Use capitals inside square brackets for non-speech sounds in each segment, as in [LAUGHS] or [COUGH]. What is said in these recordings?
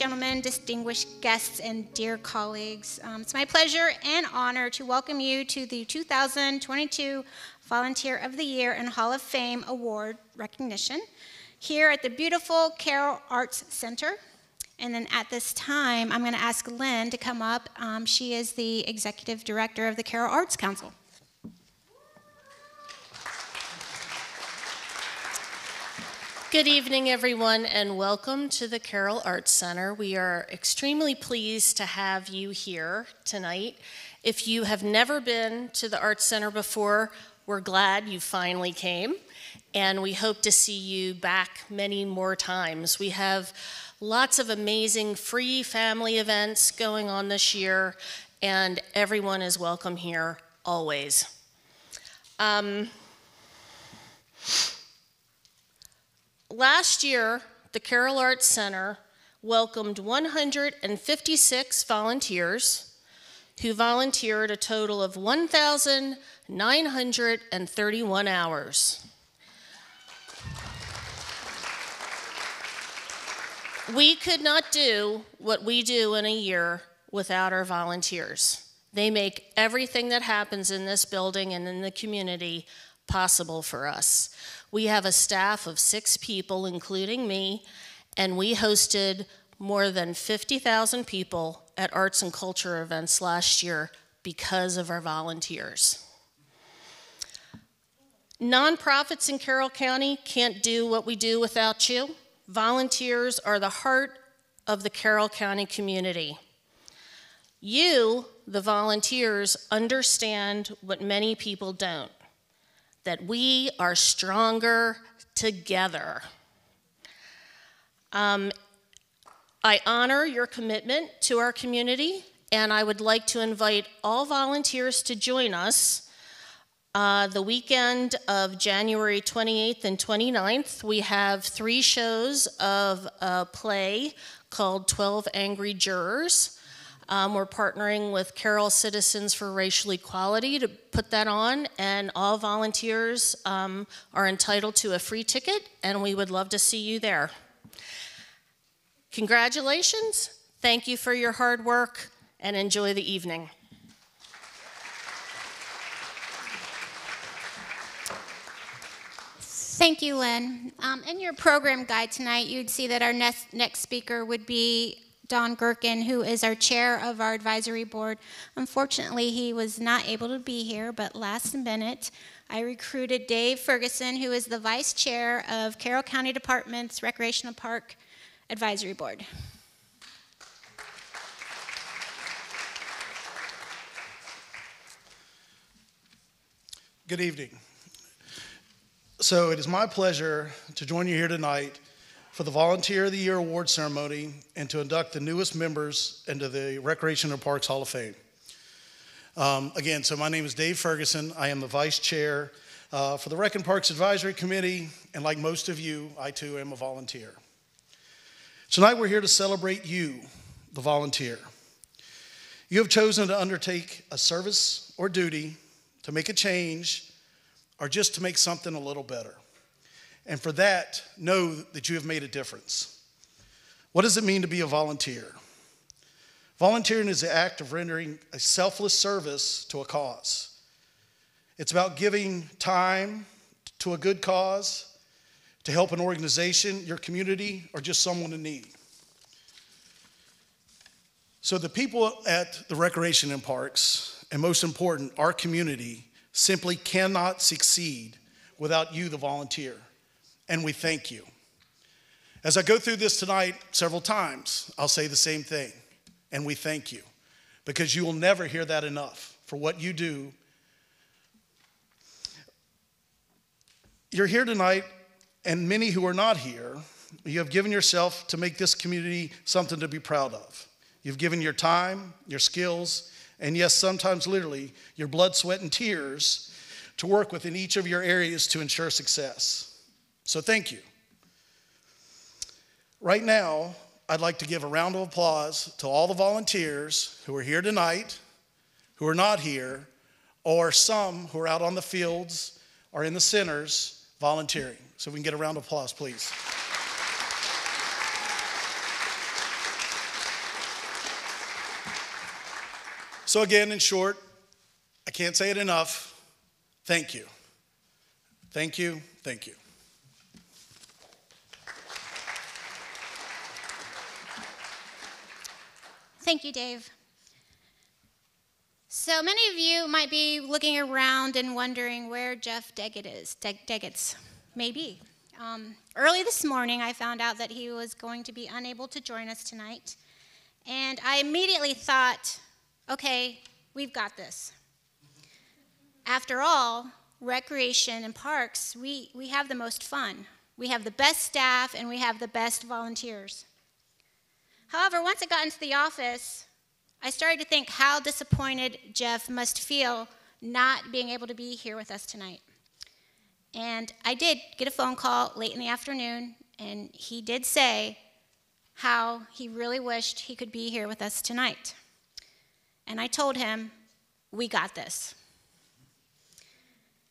gentlemen, distinguished guests, and dear colleagues. Um, it's my pleasure and honor to welcome you to the 2022 Volunteer of the Year and Hall of Fame Award recognition here at the beautiful Carroll Arts Center. And then at this time, I'm going to ask Lynn to come up. Um, she is the executive director of the Carroll Arts Council. Good evening, everyone, and welcome to the Carroll Arts Center. We are extremely pleased to have you here tonight. If you have never been to the Arts Center before, we're glad you finally came, and we hope to see you back many more times. We have lots of amazing free family events going on this year, and everyone is welcome here always. Um, Last year, the Carroll Arts Center welcomed 156 volunteers who volunteered a total of 1,931 hours. We could not do what we do in a year without our volunteers. They make everything that happens in this building and in the community possible for us. We have a staff of six people, including me, and we hosted more than 50,000 people at arts and culture events last year because of our volunteers. Nonprofits in Carroll County can't do what we do without you. Volunteers are the heart of the Carroll County community. You, the volunteers, understand what many people don't that we are stronger together. Um, I honor your commitment to our community, and I would like to invite all volunteers to join us. Uh, the weekend of January 28th and 29th, we have three shows of a play called 12 Angry Jurors. Um, we're partnering with Carroll Citizens for Racial Equality to put that on, and all volunteers um, are entitled to a free ticket, and we would love to see you there. Congratulations, thank you for your hard work, and enjoy the evening. Thank you, Lynn. Um, in your program guide tonight, you'd see that our next, next speaker would be Don Gherkin, who is our chair of our advisory board. Unfortunately, he was not able to be here, but last minute, I recruited Dave Ferguson, who is the vice chair of Carroll County Department's Recreational Park Advisory Board. Good evening. So it is my pleasure to join you here tonight for the Volunteer of the Year award ceremony and to induct the newest members into the Recreation and Parks Hall of Fame. Um, again, so my name is Dave Ferguson. I am the vice chair uh, for the Rec and Parks Advisory Committee, and like most of you, I too am a volunteer. Tonight we're here to celebrate you, the volunteer. You have chosen to undertake a service or duty to make a change or just to make something a little better. And for that, know that you have made a difference. What does it mean to be a volunteer? Volunteering is the act of rendering a selfless service to a cause. It's about giving time to a good cause, to help an organization, your community, or just someone in need. So, the people at the recreation and parks, and most important, our community, simply cannot succeed without you, the volunteer and we thank you. As I go through this tonight several times, I'll say the same thing, and we thank you, because you will never hear that enough for what you do. You're here tonight, and many who are not here, you have given yourself to make this community something to be proud of. You've given your time, your skills, and yes, sometimes literally your blood, sweat, and tears to work within each of your areas to ensure success. So thank you. Right now, I'd like to give a round of applause to all the volunteers who are here tonight, who are not here, or some who are out on the fields or in the centers volunteering. So we can get a round of applause, please. So, again, in short, I can't say it enough. Thank you. Thank you. Thank you. Thank you, Dave. So many of you might be looking around and wondering where Jeff Degitz is. De- Deggett's, maybe. Um, early this morning, I found out that he was going to be unable to join us tonight. And I immediately thought, okay, we've got this. After all, recreation and parks, we, we have the most fun. We have the best staff and we have the best volunteers. However, once I got into the office, I started to think how disappointed Jeff must feel not being able to be here with us tonight. And I did get a phone call late in the afternoon, and he did say how he really wished he could be here with us tonight. And I told him, We got this.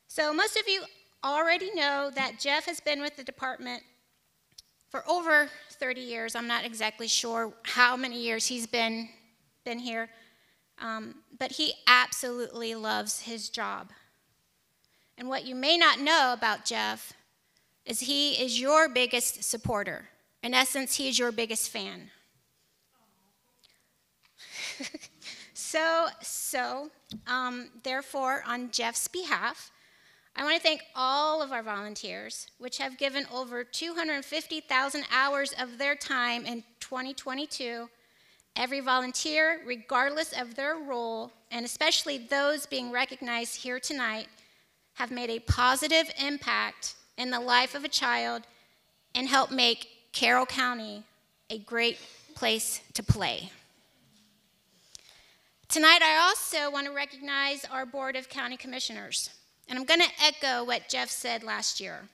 So, most of you already know that Jeff has been with the department for over 30 years. I'm not exactly sure how many years he's been, been here, um, but he absolutely loves his job. And what you may not know about Jeff is he is your biggest supporter. In essence, he is your biggest fan. [LAUGHS] so, so, um, therefore, on Jeff's behalf, I want to thank all of our volunteers, which have given over 250,000 hours of their time in 2022. Every volunteer, regardless of their role, and especially those being recognized here tonight, have made a positive impact in the life of a child and helped make Carroll County a great place to play. Tonight, I also want to recognize our Board of County Commissioners. And I'm going to echo what Jeff said last year.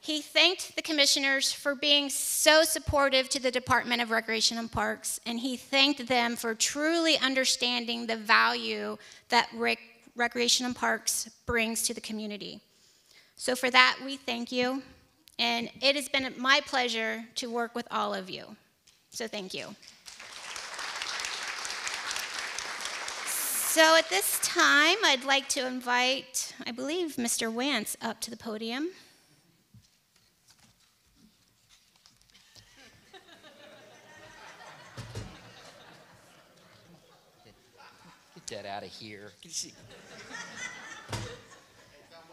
He thanked the commissioners for being so supportive to the Department of Recreation and Parks, and he thanked them for truly understanding the value that rec- Recreation and Parks brings to the community. So, for that, we thank you, and it has been my pleasure to work with all of you. So, thank you. So at this time, I'd like to invite, I believe, Mr. Wantz up to the podium. Get that out of here.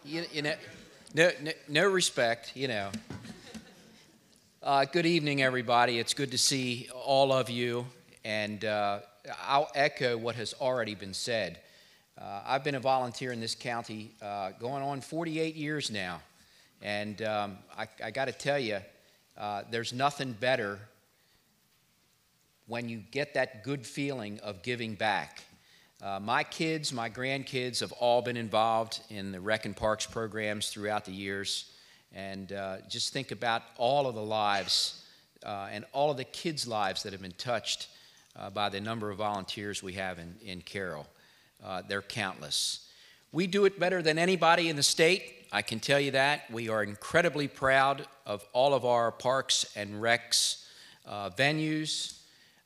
You, you know, no, no, no, respect, you know. Uh, good evening, everybody. It's good to see all of you. And uh, I'll echo what has already been said. Uh, I've been a volunteer in this county uh, going on 48 years now. And um, I, I got to tell you, uh, there's nothing better when you get that good feeling of giving back. Uh, my kids, my grandkids have all been involved in the Rec and Parks programs throughout the years. And uh, just think about all of the lives uh, and all of the kids' lives that have been touched uh, by the number of volunteers we have in, in Carroll. Uh, they're countless. We do it better than anybody in the state. I can tell you that. We are incredibly proud of all of our parks and recs uh, venues.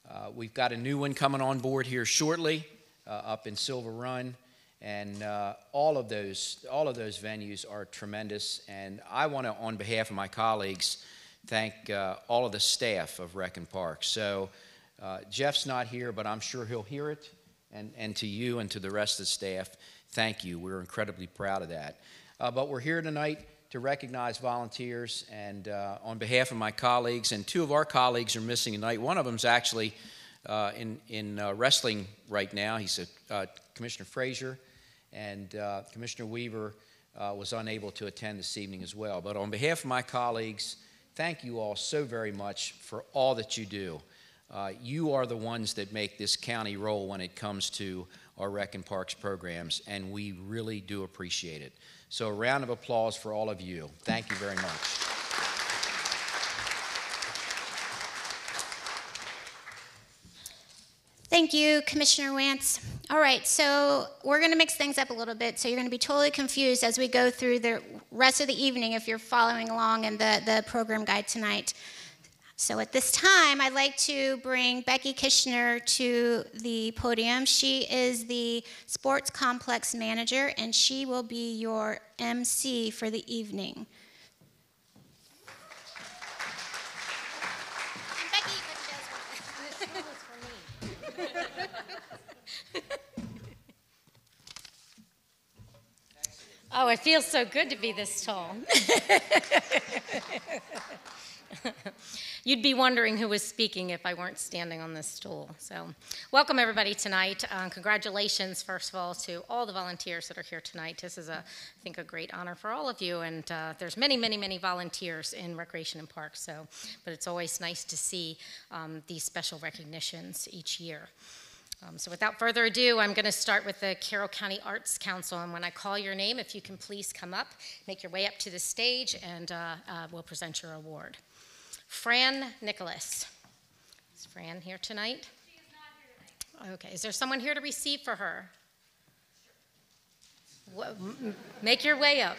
Uh, we've got a new one coming on board here shortly uh, up in Silver Run. And all of those, all of those venues are tremendous. And I want to, on behalf of my colleagues, thank all of the staff of Rec and Parks. So uh, Jeff's not here, but I'm sure he'll hear it. And, and to you and to the rest of the staff, thank you. We're incredibly proud of that. Uh, but we're here tonight to recognize volunteers. And uh, on behalf of my colleagues, and two of our colleagues are missing tonight. One of them's actually uh, in, in uh, wrestling right now. He's a, uh, Commissioner Frazier, and Commissioner Weaver was unable to attend this evening as well. But on behalf of my colleagues, thank you all so very much for all that you do. Uh, you are the ones that make this county roll when it comes to our Rec and Parks programs, and we really do appreciate it. So, a round of applause for all of you. Thank you very much. Thank you, Commissioner Wantz. All right, so we're going to mix things up a little bit, so you're going to be totally confused as we go through the rest of the evening if you're following along in the, the program guide tonight. So at this time, I'd like to bring Becky Kishner to the podium. She is the sports complex manager, and she will be your MC for the evening. And Becky, what does- [LAUGHS] Oh, it feels so good to be this tall. [LAUGHS] [LAUGHS] You'd be wondering who was speaking if I weren't standing on this stool. So, welcome everybody tonight. Uh, congratulations, first of all, to all the volunteers that are here tonight. This is, a, I think, a great honor for all of you. And uh, there's many, many, many volunteers in Recreation and Parks. So, but it's always nice to see um, these special recognitions each year. Um, so without further ado, I'm going to start with the Carroll County Arts Council. And when I call your name, if you can please come up, make your way up to the stage, and uh, uh, we'll present your award. Fran Nicholas. Is Fran here tonight? She is not here tonight. Okay. Is there someone here to receive for her? Make your way up.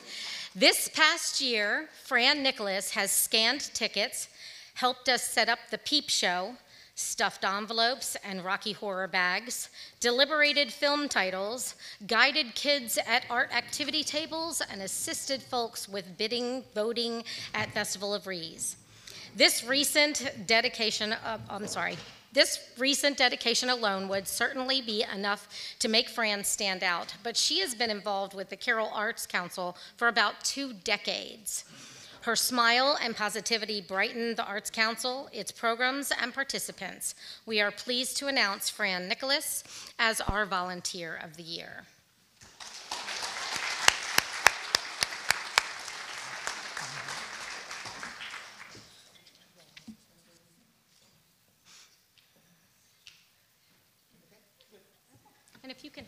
[LAUGHS] this past year, Fran Nicholas has scanned tickets, helped us set up the peep show, stuffed envelopes and Rocky Horror bags, deliberated film titles, guided kids at art activity tables, and assisted folks with bidding voting at Festival of Wreaths. This recent dedication, of, I'm sorry, this recent dedication alone would certainly be enough to make Fran stand out, but she has been involved with the Carroll Arts Council for about two decades. Her smile and positivity brighten the Arts Council, its programs, and participants. We are pleased to announce Fran Nicholas as our Volunteer of the Year. And if you can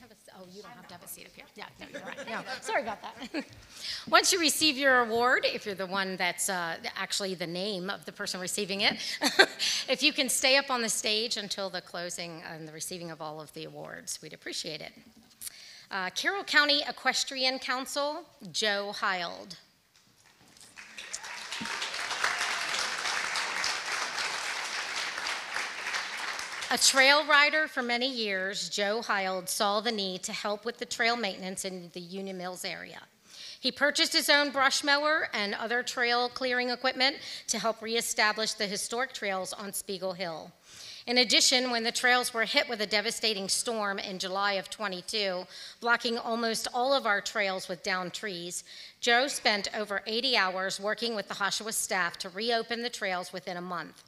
Yeah, no, you're right. No, sorry about that. [LAUGHS] Once you receive your award, if you're the one that's uh, actually the name of the person receiving it, [LAUGHS] if you can stay up on the stage until the closing and the receiving of all of the awards, we'd appreciate it. Uh, Carroll County Equestrian Council, Joe Hild. A trail rider for many years, Joe Hild saw the need to help with the trail maintenance in the Union Mills area. He purchased his own brush mower and other trail clearing equipment to help reestablish the historic trails on Spiegel Hill. In addition, when the trails were hit with a devastating storm in July of 22, blocking almost all of our trails with downed trees, Joe spent over 80 hours working with the Hashawha staff to reopen the trails within a month.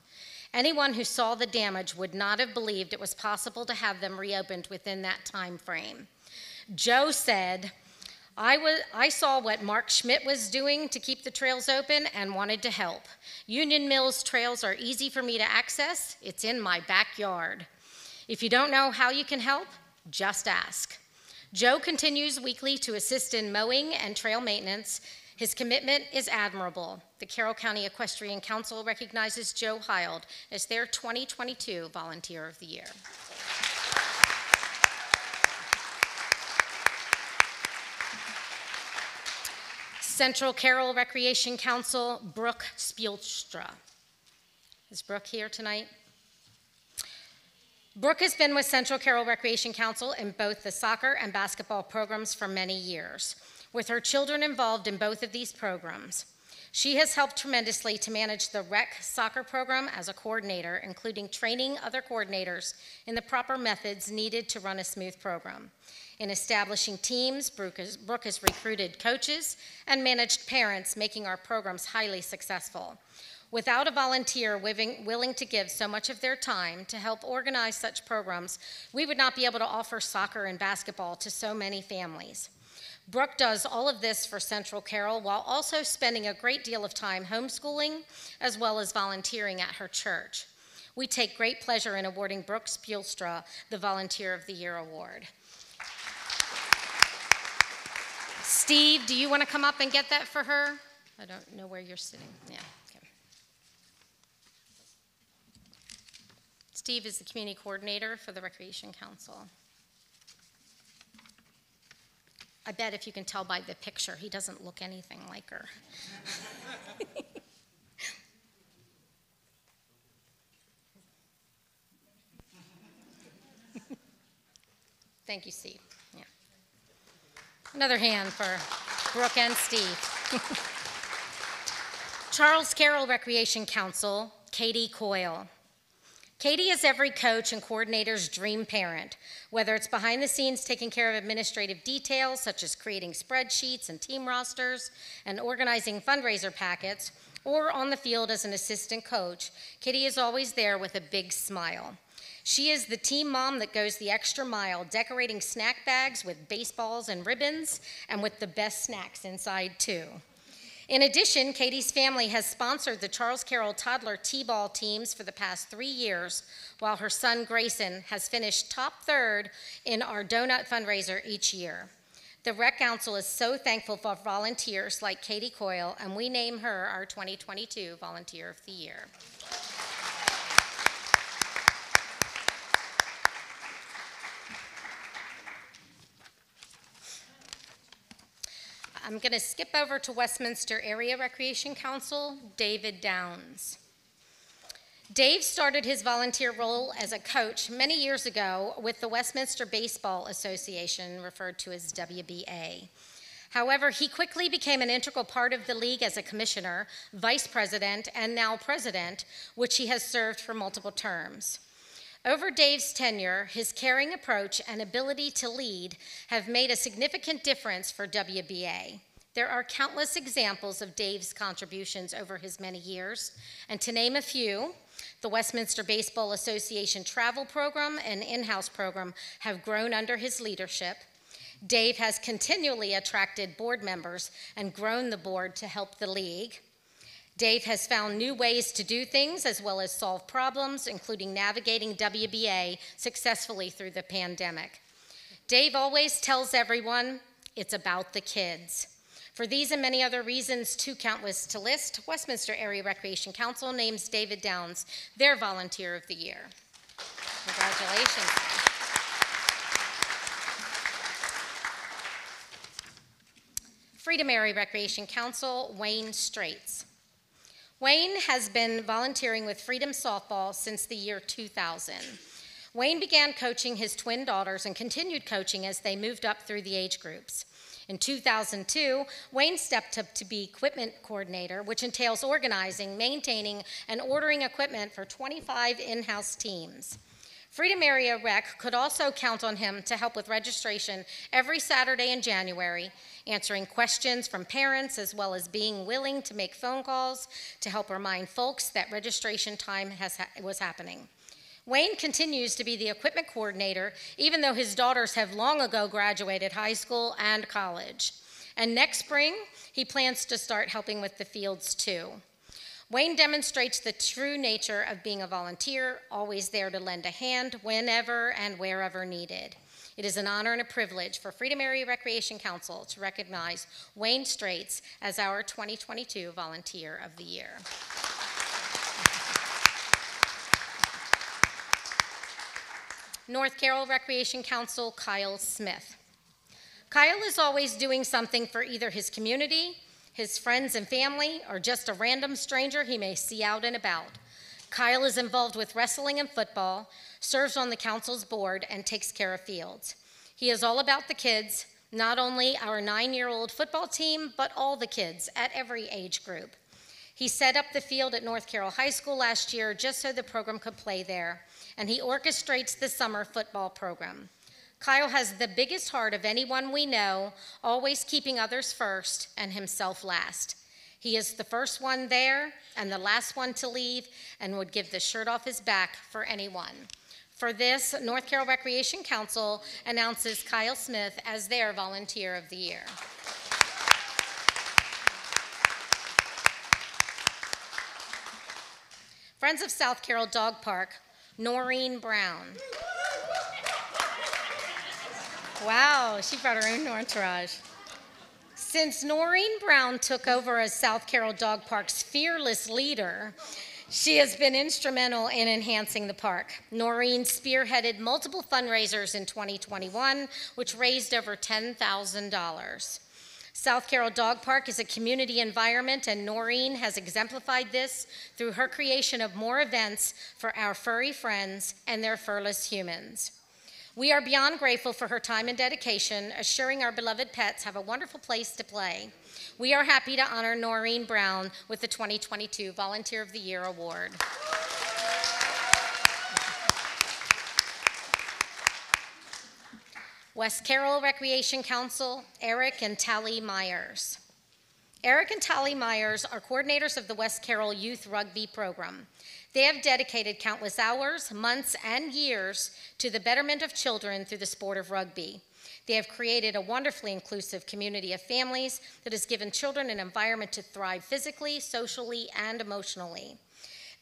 Anyone who saw the damage would not have believed it was possible to have them reopened within that time frame. Joe said, I, was, I saw what Mark Schmidt was doing to keep the trails open and wanted to help. Union Mills trails are easy for me to access, it's in my backyard. If you don't know how you can help, just ask. Joe continues weekly to assist in mowing and trail maintenance. His commitment is admirable. The Carroll County Equestrian Council recognizes Joe Hild as their 2022 Volunteer of the Year. Central Carroll Recreation Council, Brooke Spielstra. Is Brooke here tonight? Brooke has been with Central Carroll Recreation Council in both the soccer and basketball programs for many years, with her children involved in both of these programs. She has helped tremendously to manage the rec soccer program as a coordinator, including training other coordinators in the proper methods needed to run a smooth program. In establishing teams, Brooke has, Brooke has recruited coaches and managed parents, making our programs highly successful. Without a volunteer willing, to give so much of their time to help organize such programs, we would not be able to offer soccer and basketball to so many families. Brooke does all of this for Central Carroll while also spending a great deal of time homeschooling as well as volunteering at her church. We take great pleasure in awarding Brooke Spielstra the Volunteer of the Year Award. Steve, do you want to come up and get that for her? I don't know where you're sitting. Yeah, Steve is the community coordinator for the Recreation Council. I bet if you can tell by the picture, he doesn't look anything like her. Thank you, Steve. Yeah. Another hand for Brooke and Steve. Charles Carroll Recreation Council, Katie Coyle. Katie is every coach and coordinator's dream parent, whether it's behind the scenes taking care of administrative details such as creating spreadsheets and team rosters and organizing fundraiser packets, or on the field as an assistant coach. Katie is always there with a big smile. She is the team mom that goes the extra mile, decorating snack bags with baseballs and ribbons and with the best snacks inside, too. In addition, Katie's family has sponsored the Charles Carroll toddler T-ball teams for the past three years, while her son Grayson has finished top third in our donut fundraiser each year. The Rec Council is so thankful for volunteers like Katie Coyle, and we name her our 2022 Volunteer of the Year. I'm going to skip over to Westminster Area Recreation Council, David Downs. Dave started his volunteer role as a coach many years ago with the Westminster Baseball Association, referred to as WBA. However, he quickly became an integral part of the league as a commissioner, vice president, and now president, which he has served for multiple terms. Over Dave's tenure, his caring approach and ability to lead have made a significant difference for WBA. There are countless examples of Dave's contributions over his many years, and to name a few, the Westminster Baseball Association travel program and in house program have grown under his leadership. Dave has continually attracted board members and grown the board to help the league. Dave has found new ways to do things as well as solve problems, including navigating WBA successfully through the pandemic. Dave always tells everyone it's about the kids. For these and many other reasons, too countless to list, Westminster Area Recreation Council names David Downs their Volunteer of the Year. Congratulations. Freedom Area Recreation Council, Wayne Straits. Wayne has been volunteering with Freedom Softball since the year 2000. Wayne began coaching his twin daughters and continued coaching as they moved up through the age groups. In 2002, Wayne stepped up to be equipment coordinator, which entails organizing, maintaining, and ordering equipment for 25 in house teams. Freedom Area Rec could also count on him to help with registration every Saturday in January, answering questions from parents as well as being willing to make phone calls to help remind folks that registration time has ha- was happening. Wayne continues to be the equipment coordinator, even though his daughters have long ago graduated high school and college. And next spring, he plans to start helping with the fields too. Wayne demonstrates the true nature of being a volunteer, always there to lend a hand whenever and wherever needed. It is an honor and a privilege for Freedom Area Recreation Council to recognize Wayne Straits as our 2022 Volunteer of the Year. North Carroll Recreation Council, Kyle Smith. Kyle is always doing something for either his community, his friends and family, or just a random stranger he may see out and about. Kyle is involved with wrestling and football, serves on the council's board, and takes care of fields. He is all about the kids, not only our nine year old football team, but all the kids at every age group. He set up the field at North Carroll High School last year just so the program could play there, and he orchestrates the summer football program. Kyle has the biggest heart of anyone we know, always keeping others first and himself last. He is the first one there and the last one to leave and would give the shirt off his back for anyone. For this, North Carroll Recreation Council announces Kyle Smith as their Volunteer of the Year. Friends of South Carroll Dog Park, Noreen Brown. Wow, she brought her own entourage. Since Noreen Brown took over as South Carroll Dog Park's fearless leader, she has been instrumental in enhancing the park. Noreen spearheaded multiple fundraisers in 2021, which raised over $10,000. South Carroll Dog Park is a community environment, and Noreen has exemplified this through her creation of more events for our furry friends and their furless humans. We are beyond grateful for her time and dedication, assuring our beloved pets have a wonderful place to play. We are happy to honor Noreen Brown with the 2022 Volunteer of the Year Award. West Carroll Recreation Council, Eric and Tally Myers. Eric and Tally Myers are coordinators of the West Carroll Youth Rugby Program. They have dedicated countless hours, months, and years to the betterment of children through the sport of rugby. They have created a wonderfully inclusive community of families that has given children an environment to thrive physically, socially, and emotionally.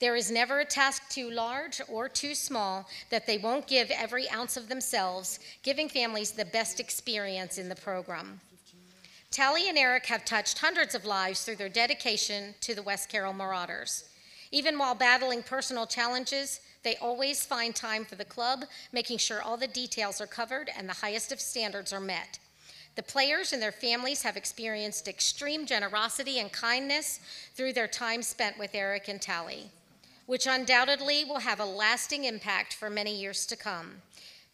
There is never a task too large or too small that they won't give every ounce of themselves, giving families the best experience in the program. Tally and Eric have touched hundreds of lives through their dedication to the West Carroll Marauders. Even while battling personal challenges, they always find time for the club, making sure all the details are covered and the highest of standards are met. The players and their families have experienced extreme generosity and kindness through their time spent with Eric and Tally, which undoubtedly will have a lasting impact for many years to come.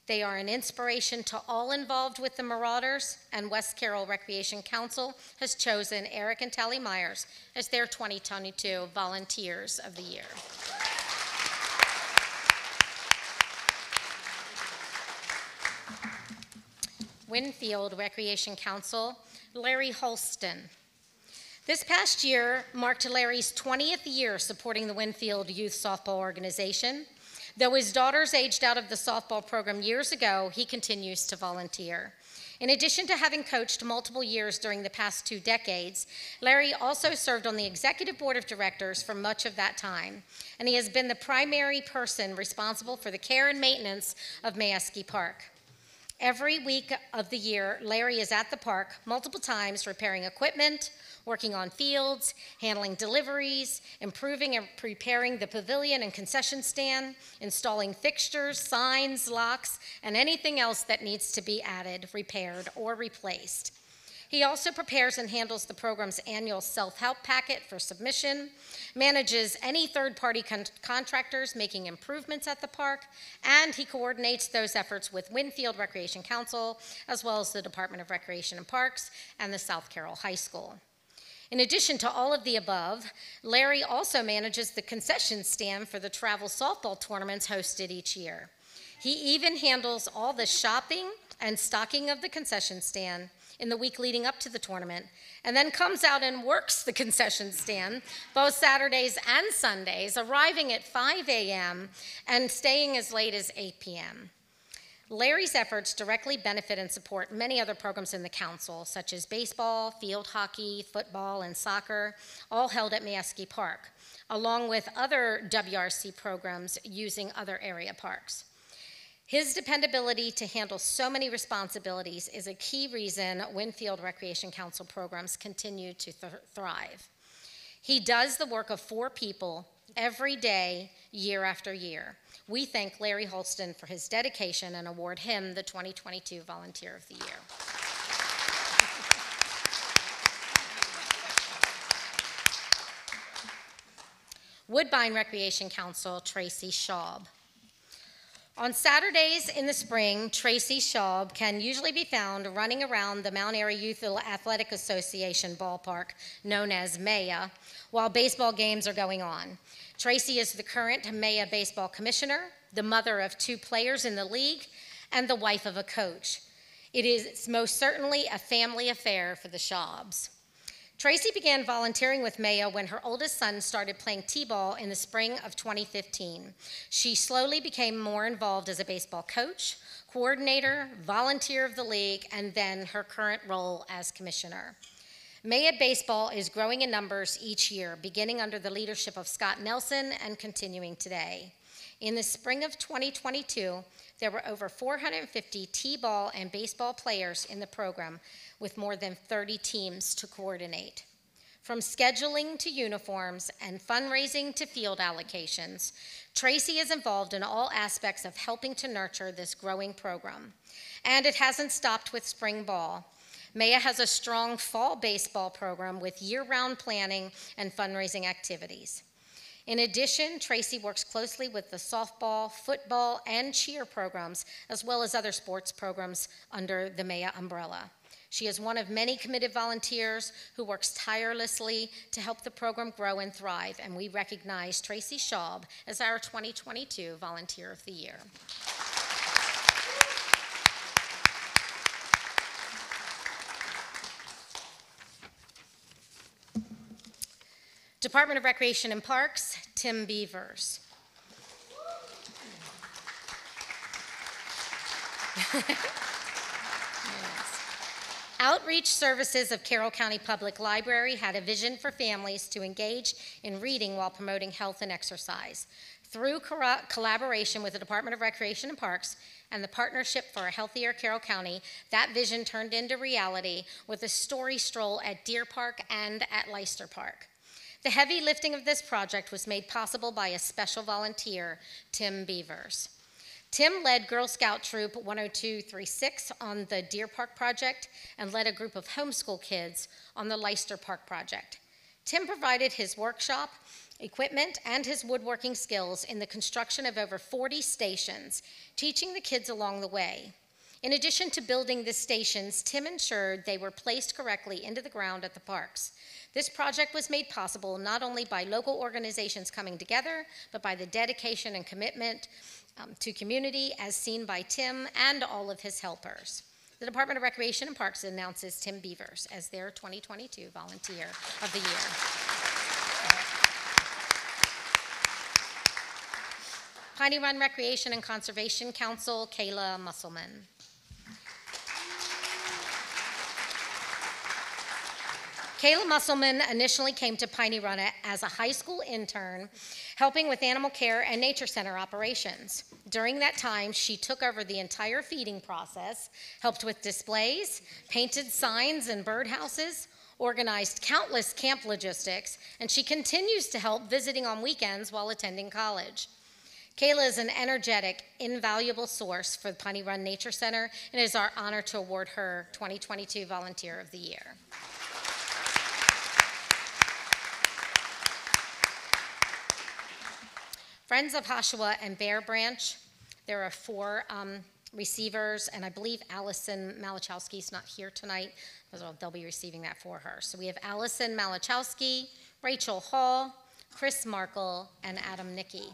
They are an inspiration to all involved with the Marauders, and West Carroll Recreation Council has chosen Eric and Tally Myers as their 2022 Volunteers of the Year. Winfield Recreation Council, Larry Holston. This past year marked Larry's 20th year supporting the Winfield Youth Softball Organization. Though his daughters aged out of the softball program years ago, he continues to volunteer. In addition to having coached multiple years during the past two decades, Larry also served on the executive board of directors for much of that time, and he has been the primary person responsible for the care and maintenance of Maeski Park. Every week of the year, Larry is at the park multiple times repairing equipment, working on fields, handling deliveries, improving and preparing the pavilion and concession stand, installing fixtures, signs, locks, and anything else that needs to be added, repaired, or replaced. He also prepares and handles the program's annual self-help packet for submission, manages any third-party con contractors making improvements at the park, and he coordinates those efforts with Winfield Recreation Council, as well as the Department of Recreation and Parks and the South Carroll High School. In addition to all of the above, Larry also manages the concession stand for the travel softball tournaments hosted each year. He even handles all the shopping and stocking of the concession stand in the week leading up to the tournament, and then comes out and works the concession stand both Saturdays and Sundays, arriving at 5 a.m. and staying as late as 8 p.m. Larry's efforts directly benefit and support many other programs in the council, such as baseball, field hockey, football, and soccer, all held at Maeski Park, along with other WRC programs using other area parks. His dependability to handle so many responsibilities is a key reason Winfield Recreation Council programs continue to th thrive. He does the work of four people every day, year after year. We thank Larry Holston for his dedication and award him the 2022 Volunteer of the Year. Woodbine Recreation Council, Tracy Schaub. On Saturdays in the spring, Tracy Schaub can usually be found running around the Mount Airy Youth Athletic Association ballpark, known as MAYA, while baseball games are going on. Tracy is the current MAYA baseball commissioner, the mother of two players in the league, and the wife of a coach. It is most certainly a family affair for the Schaubs. Tracy began volunteering with Maya when her oldest son started playing t-ball in the spring of 2015. She slowly became more involved as a baseball coach, coordinator, volunteer of the league, and then her current role as commissioner. Maya Baseball is growing in numbers each year, beginning under the leadership of Scott Nelson and continuing today. In the spring of 2022, there were over 450 t-ball and baseball players in the program with more than 30 teams to coordinate. From scheduling to uniforms and fundraising to field allocations, Tracy is involved in all aspects of helping to nurture this growing program. And it hasn't stopped with spring ball. Maya has a strong fall baseball program with year round planning and fundraising activities. In addition, Tracy works closely with the softball, football, and cheer programs, as well as other sports programs under the MAYA umbrella. She is one of many committed volunteers who works tirelessly to help the program grow and thrive, and we recognize Tracy Schaub as our 2022 Volunteer of the Year. Department of Recreation and Parks, Tim Beavers. [LAUGHS] Outreach Services of Carroll County Public Library had a vision for families to engage in reading while promoting health and exercise. Through collaboration with the Department of Recreation and Parks and the Partnership for a Healthier Carroll County, that vision turned into reality with a story stroll at Deer Park and at Leicester Park. The heavy lifting of this project was made possible by a special volunteer, Tim Beavers. Tim led Girl Scout Troop 10236 on the Deer Park project and led a group of homeschool kids on the Leicester Park project. Tim provided his workshop, equipment, and his woodworking skills in the construction of over 40 stations, teaching the kids along the way. In addition to building the stations, Tim ensured they were placed correctly into the ground at the parks. This project was made possible not only by local organizations coming together, but by the dedication and commitment um, to community as seen by Tim and all of his helpers. The Department of Recreation and Parks announces Tim Beavers as their 2022 Volunteer of the Year. Piney Run Recreation and Conservation Council, Kayla Musselman. Kayla Musselman initially came to Piney Run as a high school intern, helping with animal care and nature center operations. During that time, she took over the entire feeding process, helped with displays, painted signs and birdhouses, organized countless camp logistics, and she continues to help visiting on weekends while attending college. Kayla is an energetic, invaluable source for the Piney Run Nature Center, and it is our honor to award her 2022 Volunteer of the Year. Friends of Hashawha and Bear Branch, there are four um, receivers, and I believe Allison Malachowski is not here tonight, they'll be receiving that for her. So we have Allison Malachowski, Rachel Hall, Chris Markle, and Adam Nicky.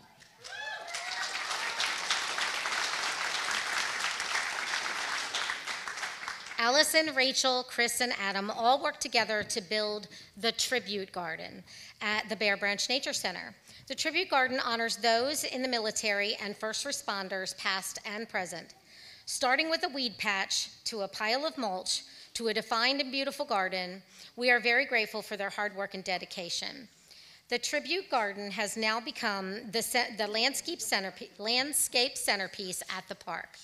Allison, Rachel, Chris, and Adam all work together to build the Tribute Garden at the Bear Branch Nature Center. The Tribute Garden honors those in the military and first responders, past and present. Starting with a weed patch to a pile of mulch to a defined and beautiful garden, we are very grateful for their hard work and dedication. The Tribute Garden has now become the, the landscape, centerpiece, landscape centerpiece at the park.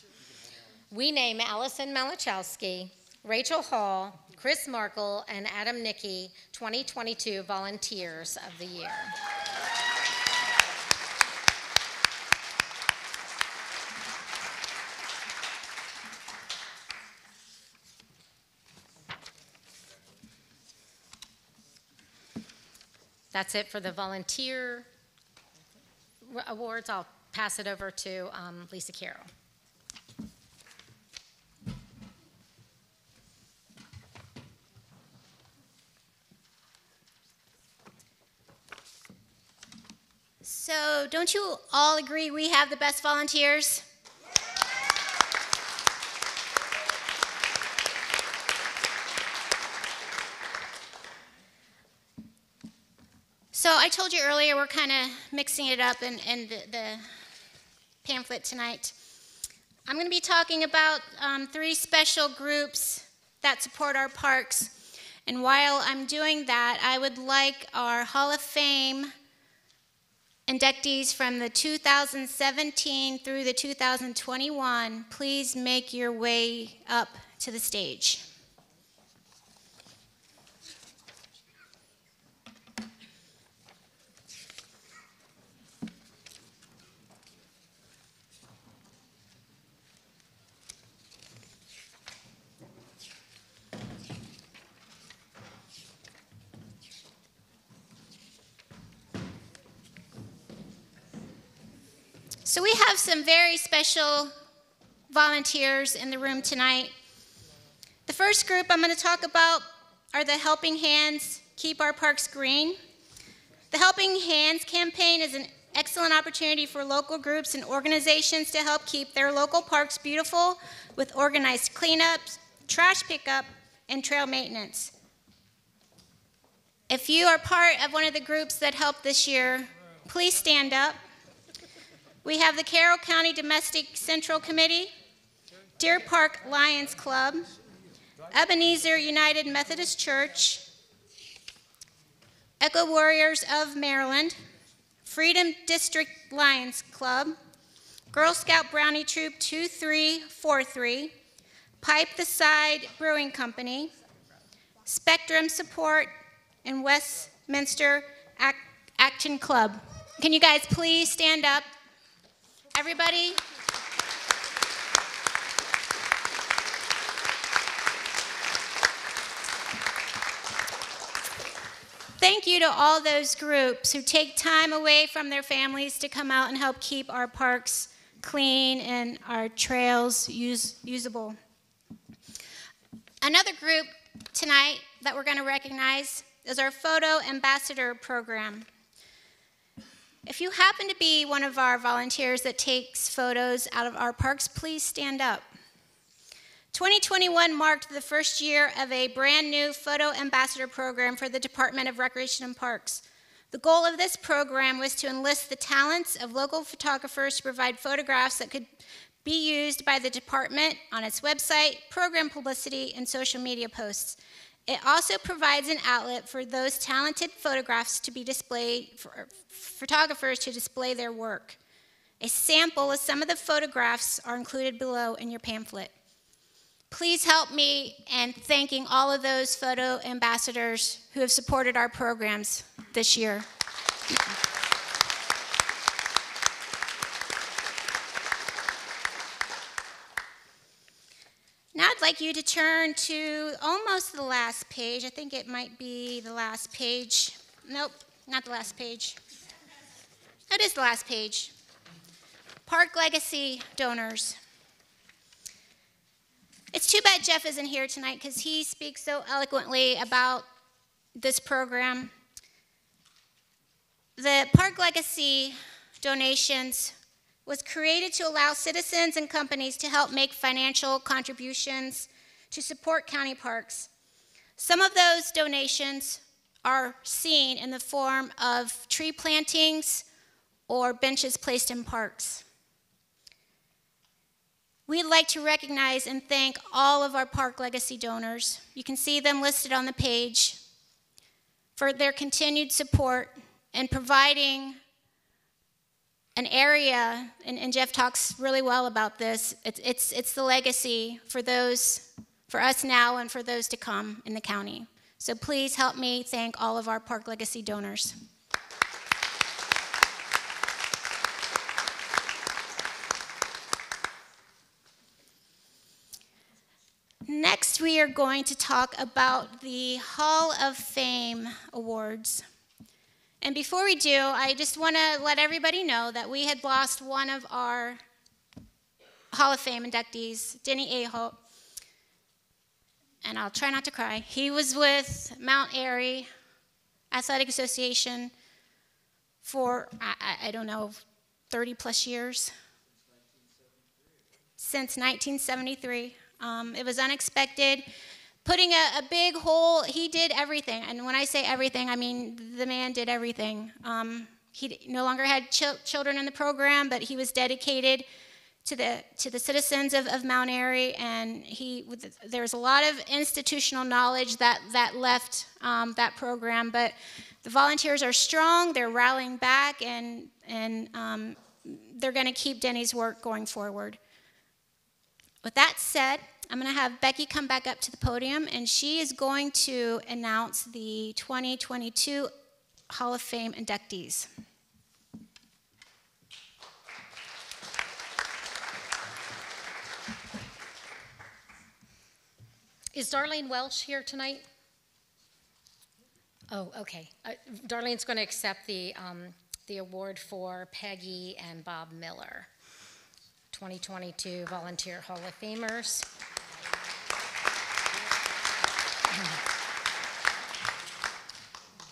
We name Allison Malachowski, Rachel Hall, Chris Markle, and Adam Nicky 2022 Volunteers of the Year. That's it for the volunteer awards. I'll pass it over to um, Lisa Carroll. So, don't you all agree we have the best volunteers? So, I told you earlier we're kind of mixing it up in, in the, the pamphlet tonight. I'm going to be talking about um, three special groups that support our parks. And while I'm doing that, I would like our Hall of Fame inductees from the 2017 through the 2021, please make your way up to the stage. Some very special volunteers in the room tonight. The first group I'm going to talk about are the Helping Hands Keep Our Parks Green. The Helping Hands campaign is an excellent opportunity for local groups and organizations to help keep their local parks beautiful with organized cleanups, trash pickup, and trail maintenance. If you are part of one of the groups that helped this year, please stand up. We have the Carroll County Democratic Central Committee, Deer Park Lions Club, Ebenezer United Methodist Church, Echo Warriors of Maryland, Freedom District Lions Club, Girl Scout Brownie Troop 2343, Pipe the Side Brewing Company, Spectrum Support, and Westminster Ac- Action Club. Can you guys please stand up? Everybody? Thank you to all those groups who take time away from their families to come out and help keep our parks clean and our trails use, usable. Another group tonight that we're going to recognize is our Photo Ambassador Program. If you happen to be one of our volunteers that takes photos out of our parks, please stand up. 2021 marked the first year of a brand new photo ambassador program for the Department of Recreation and Parks. The goal of this program was to enlist the talents of local photographers to provide photographs that could be used by the department on its website, program publicity, and social media posts. It also provides an outlet for those talented photographs to be displayed, for er, photographers to display their work. A sample of some of the photographs are included below in your pamphlet. Please help me in thanking all of those photo ambassadors who have supported our programs this year. Like you to turn to almost the last page. I think it might be the last page. Nope, not the last page. That is the last page. Park Legacy donors. It's too bad Jeff isn't here tonight because he speaks so eloquently about this program. The Park Legacy donations was created to allow citizens and companies to help make financial contributions to support county parks. Some of those donations are seen in the form of tree plantings or benches placed in parks. We'd like to recognize and thank all of our Park Legacy donors. You can see them listed on the page for their continued support and providing an area, and, and, Jeff talks really well about this. It's, it's, it's the legacy for those, for us now and for those to come in the county. So please help me thank all of our Park Legacy donors. Next, we are going to talk about the Hall of Fame Awards. And before we do, I just want to let everybody know that we had lost one of our Hall of Fame inductees, Denny Aho. And I'll try not to cry. He was with Mount Airy Athletic Association for, I, I don't know, 30 plus years. Since 1973. Um, it was unexpected. Putting a, a, big hole, he did everything. And when I say everything, I mean the man did everything. Um, he no longer had ch- children in the program, but he was dedicated to the to the citizens of, of Mount Airy, and he there's a lot of institutional knowledge that that left um, that program. But the volunteers are strong; they're rallying back, and and um, they're going to keep Denny's work going forward. With that said, I'm going to have Becky come back up to the podium, and she is going to announce the 2022 Hall of Fame inductees. Is Darlene Welsh here tonight? Oh, okay. Uh, Darlene's going to accept the, um, the award for Peggy and Bob Miller, 2022 Volunteer Hall of Famers.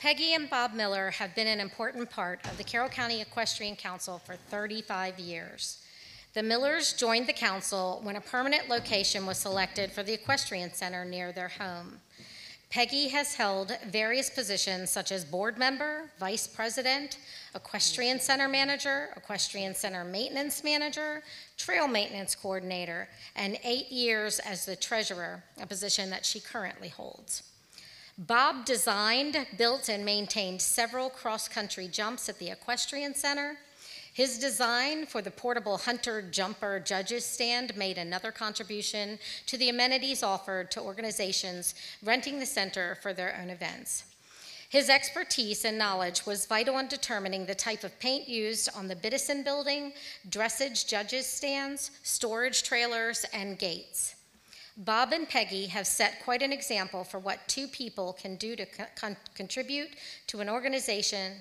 Peggy and Bob Miller have been an important part of the Carroll County Equestrian Council for 35 years. The Millers joined the council when a permanent location was selected for the equestrian center near their home. Peggy has held various positions such as board member, vice president, equestrian center manager, equestrian center maintenance manager, trail maintenance coordinator, and eight years as the treasurer, a position that she currently holds. Bob designed, built, and maintained several cross country jumps at the Equestrian Center. His design for the portable Hunter Jumper Judges Stand made another contribution to the amenities offered to organizations renting the center for their own events. His expertise and knowledge was vital in determining the type of paint used on the Biddison building, dressage judges stands, storage trailers, and gates. Bob and Peggy have set quite an example for what two people can do to con- contribute to an organization,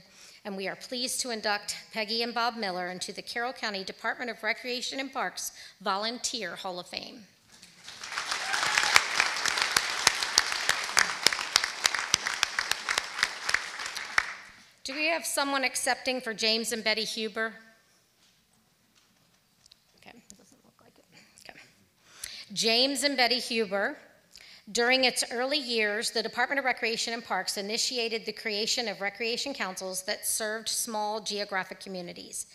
and we are pleased to induct Peggy and Bob Miller into the Carroll County Department of Recreation and Parks Volunteer Hall of Fame. Do we have someone accepting for James and Betty Huber? Okay, doesn't look like it. Okay. James and Betty Huber. During its early years, the Department of Recreation and Parks initiated the creation of recreation councils that served small geographic communities.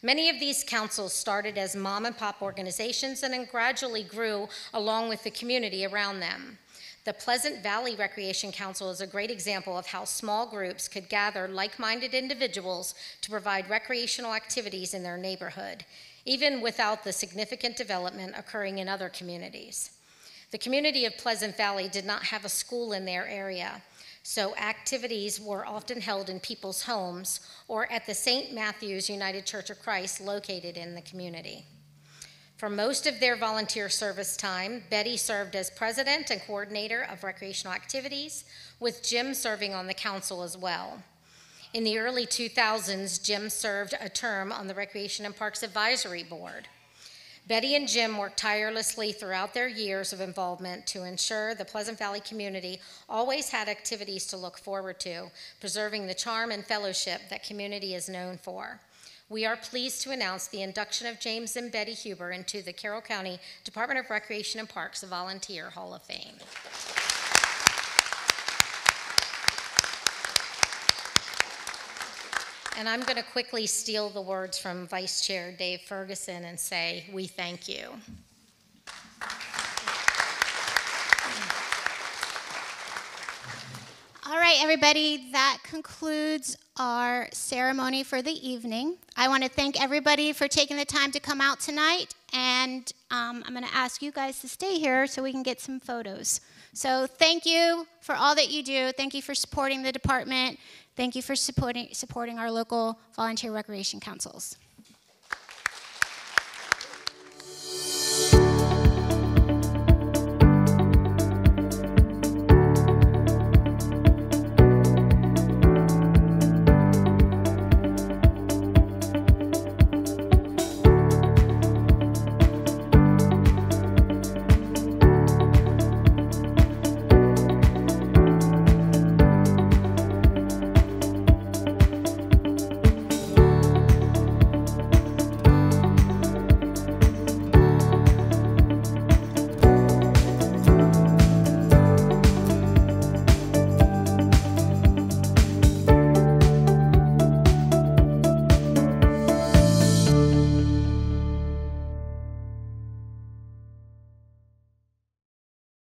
Many of these councils started as mom and pop organizations and then gradually grew along with the community around them. The Pleasant Valley Recreation Council is a great example of how small groups could gather like minded individuals to provide recreational activities in their neighborhood, even without the significant development occurring in other communities. The community of Pleasant Valley did not have a school in their area, so activities were often held in people's homes or at the St. Matthew's United Church of Christ located in the community. For most of their volunteer service time, Betty served as president and coordinator of recreational activities, with Jim serving on the council as well. In the early 2000s, Jim served a term on the Recreation and Parks Advisory Board. Betty and Jim worked tirelessly throughout their years of involvement to ensure the Pleasant Valley community always had activities to look forward to, preserving the charm and fellowship that community is known for. We are pleased to announce the induction of James and Betty Huber into the Carroll County Department of Recreation and Parks Volunteer Hall of Fame. And I'm going to quickly steal the words from Vice Chair Dave Ferguson and say, We thank you. All right, everybody, that concludes our ceremony for the evening. I want to thank everybody for taking the time to come out tonight, and um, I'm going to ask you guys to stay here so we can get some photos. So, thank you for all that you do. Thank you for supporting the department. Thank you for supporting, supporting our local volunteer recreation councils.